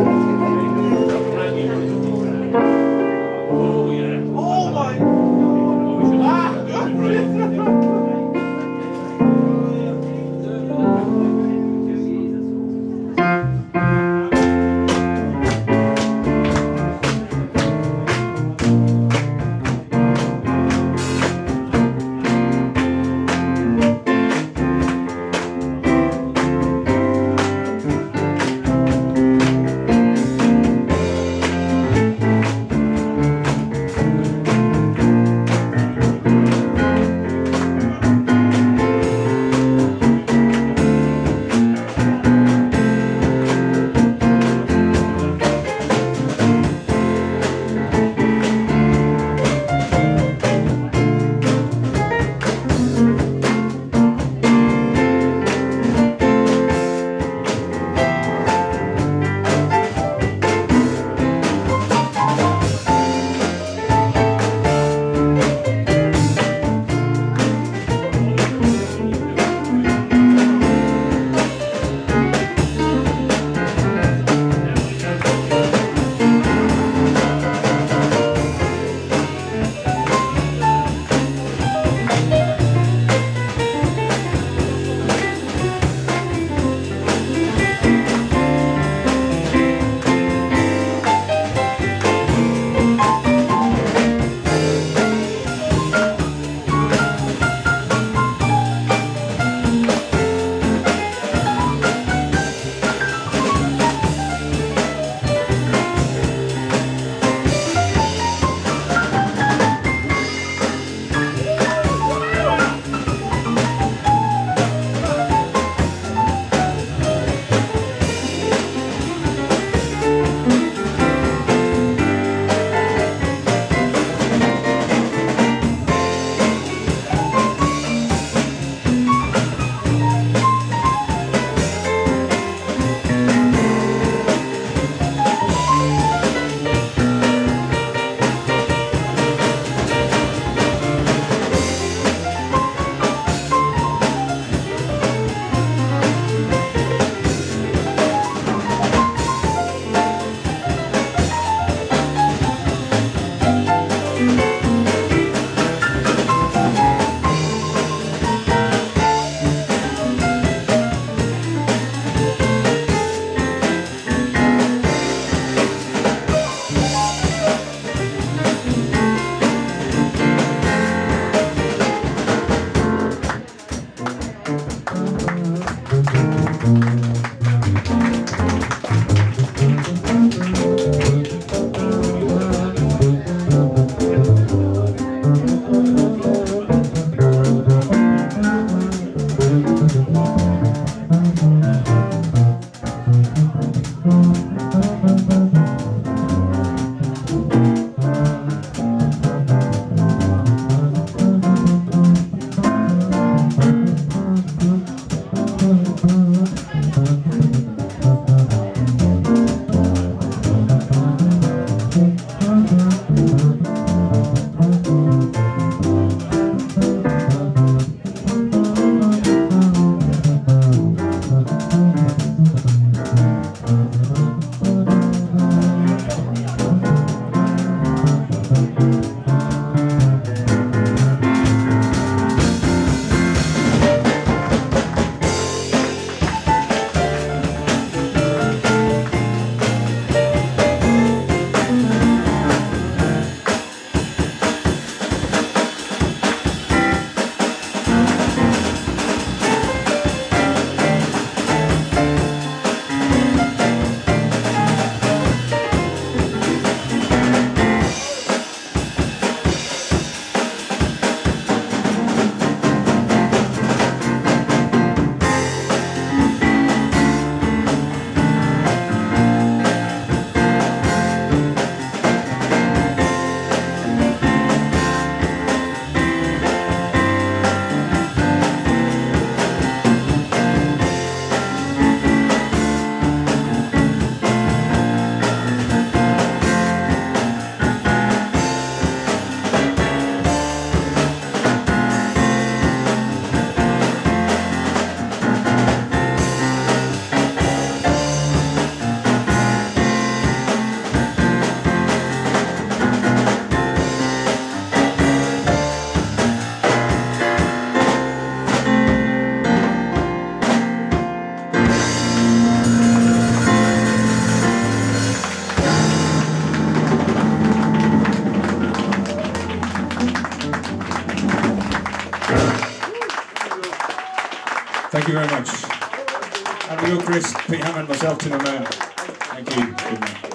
Oh Thank you very much. And real Chris, Pete Hammond, myself, to the man. Thank you.